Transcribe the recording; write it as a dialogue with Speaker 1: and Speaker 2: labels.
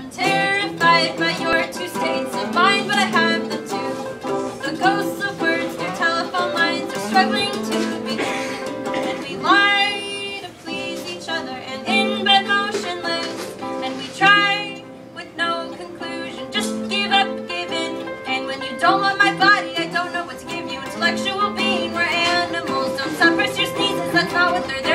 Speaker 1: I'm terrified by your two states of mind, but I have them too. The ghosts of words through telephone lines are struggling to be true. And we lie to please each other and in bed motionless. And we try with no conclusion, just give up, give in. And when you don't want my body, I don't know what to give you. Intellectual being, we're animals. Don't suppress your sneezes, that's not what they're there.